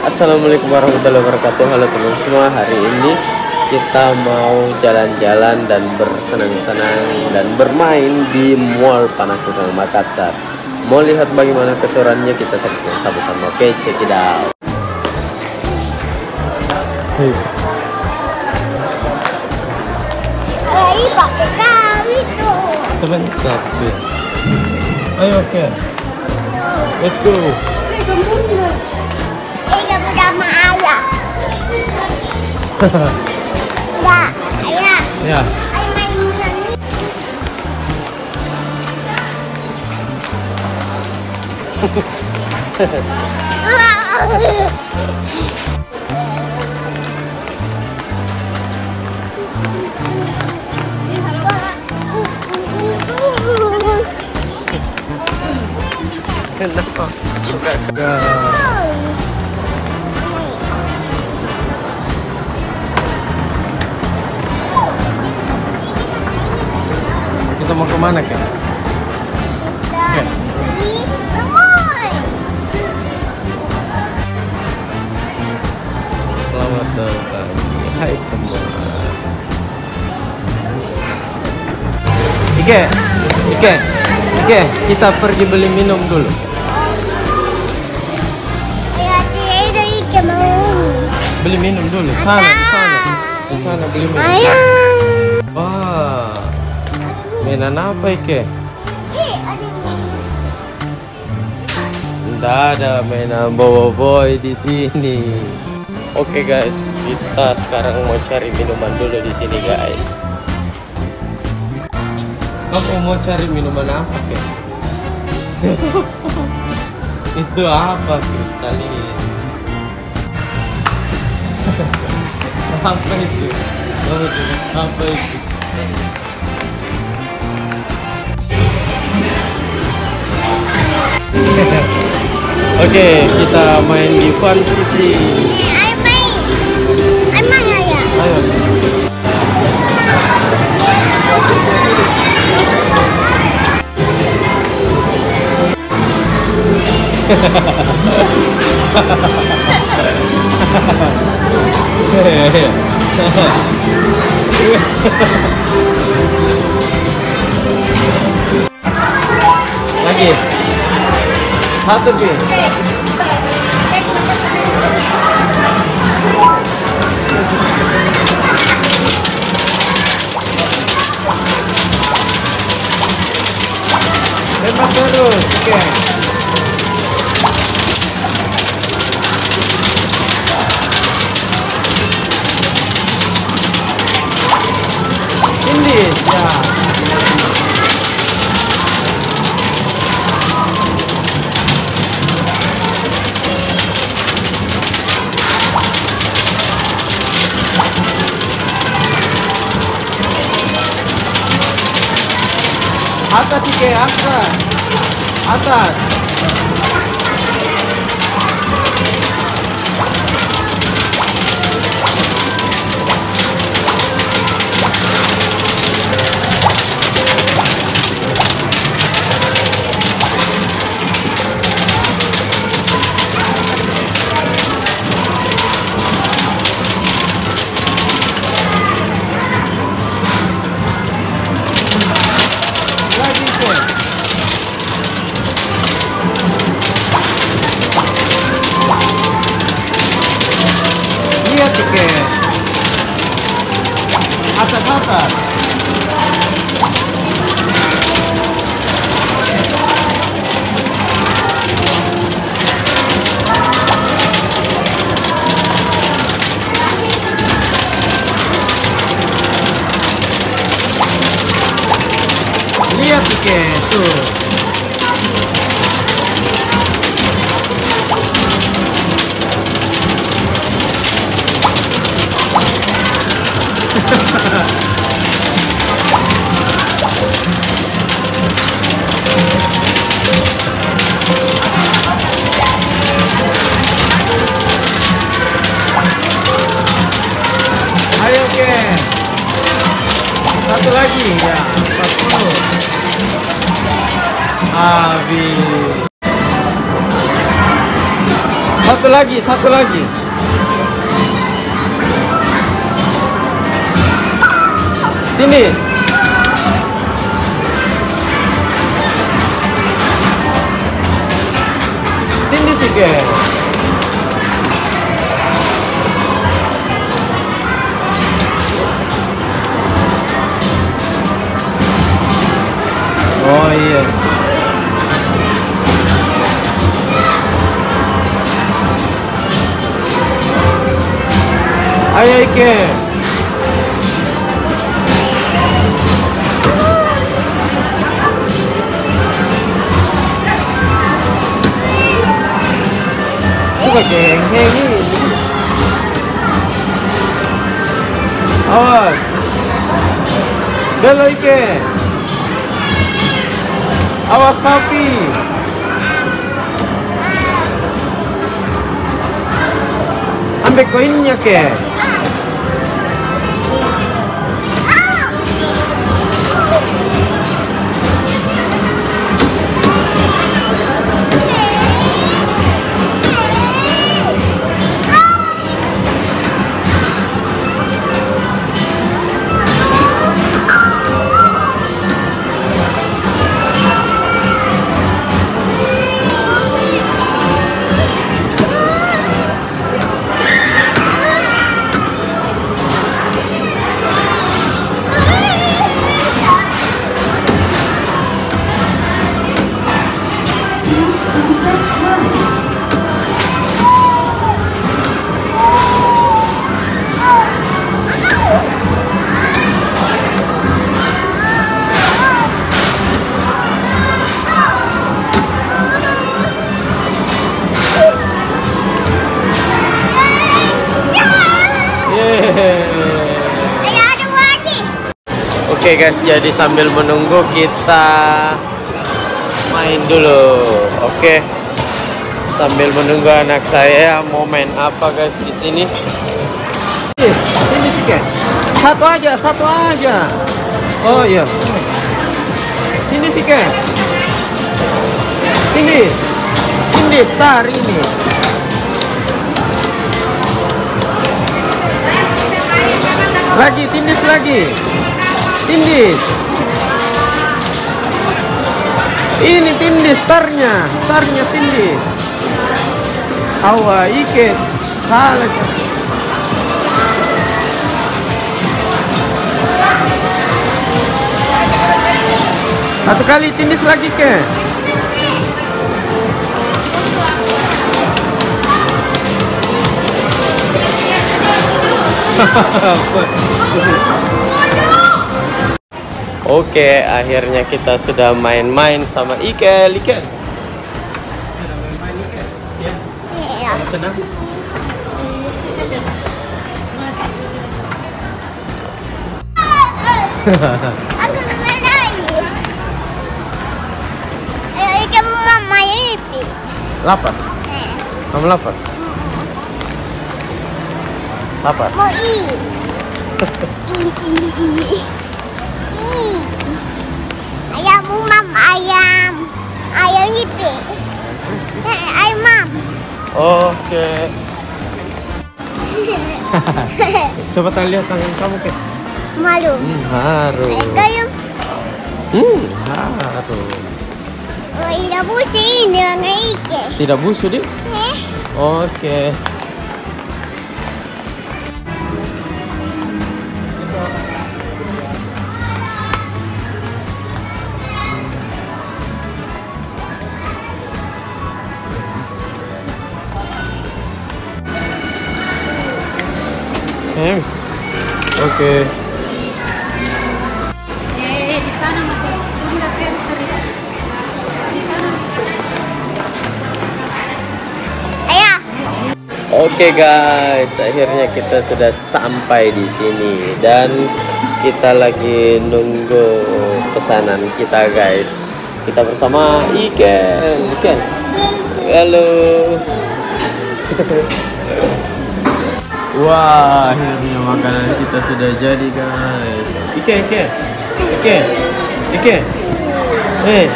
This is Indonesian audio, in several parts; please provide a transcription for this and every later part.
Assalamualaikum warahmatullahi wabarakatuh Halo teman semua Hari ini kita mau jalan-jalan dan bersenang-senang Dan bermain di Mall Panakukang Makassar Mau lihat bagaimana keseruannya kita saksikan sama-sama Oke check it out Hey. Aí, pakai kami tuh. Sebentar. Ayo, oke. Let's go. Bersama ayah. Ya. Ayah sini. Kenapa? mau ke mana, Kak? Oke. Selamat datang. Hai teman. Ike, Ike, Ike, kita pergi beli minum dulu. Beli minum dulu. Sana, di sana. Di sana beli minum. Mainan apa Ike? Eh, ada Tidak ada mainan bobo boy di sini. Oke guys, kita sekarang mau cari minuman dulu di sini guys. Kamu mau cari minuman apa, Kek? Itu apa, kristalin? apa itu? Apa itu? Oke, kita main di Fun City. Ayah main. Ayah main, ayah. Ayo. Lagi. Satu, Ki. Tembak terus, oke. Ini, ya. Así que hasta, atrás. Ayo Ike. Satu lagi ya, 40. Habis. Satu lagi, satu lagi. Tindis. Tindis Ike. Ayo Ike. Coba geng geng ini. Awas. Belo Ike. Awas sapi. Ambil koinnya ke. Oke guys, jadi sambil menunggu kita main dulu. Oke. Sambil menunggu anak saya mau main apa guys di sini? Tindis, tindis Ike. Satu aja, satu aja. Oh iya. Tindis Ike. Tindis. Tindis, tar ini. Lagi, tindis lagi. Tindis. Ini tindis, starnya. Starnya tindis. Awa, Ike. Salah. Satu kali tindis lagi ke. Oke, akhirnya kita sudah main-main sama Ikel. Ikel. Sudah main-main Ikel? Ya. Iya. Kamu senang? Aku main lagi. Ayo ikan mama ini. Lapar? Kamu lapar? Lapar? Mau i. I i i. I. Ayam ayam. Ayam ipi. Eh, ayam mam. Oke. Coba tak lihat tangan kamu ke. Malu. Hmm, harum. Eh, kayu. Hmm, harum. Oh, ida buci ini. Tidak busuk, Dik? Eh, Oke. Sana. ayah. Oke guys, akhirnya kita sudah sampai di sini dan kita lagi nunggu pesanan kita guys. Kita bersama Iken. Iken. Halo. Wah, akhirnya makanan kita sudah jadi guys. Ike, Ike, Ike, Ike. Eh,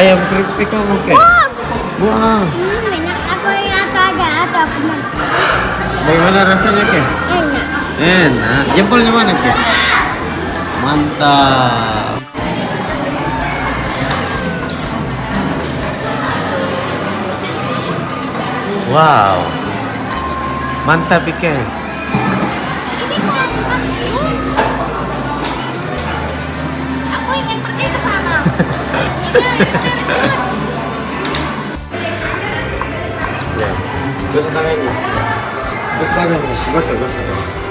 ayam crispy kamu Ike. Wah. Bagaimana rasanya Ke? Enak. Enak. Jempolnya mana Ke? Mantap. Wow. Mantap Ike. Ke sana. Ya. Gosok tangannya. Gosok tangannya. Gosok, gosok. Oke.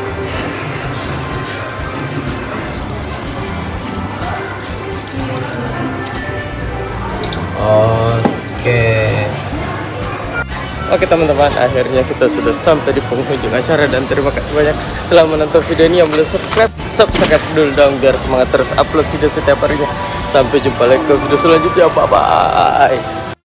Oke teman-teman, akhirnya kita sudah sampai di penghujung acara dan terima kasih banyak telah menonton video ini yang belum subscribe. Subscribe dulu dong biar semangat terus upload video setiap harinya. Sampai jumpa lagi ke video selanjutnya. Bye bye.